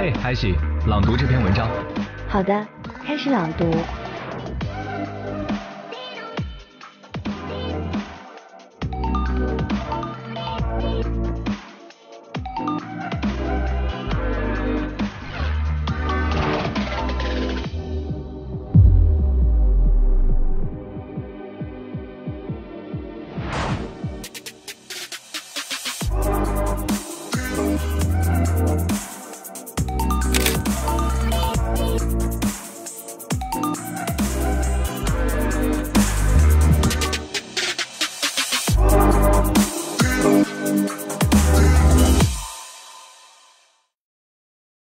嗨嗨西朗读这篇文章。好的开始朗读。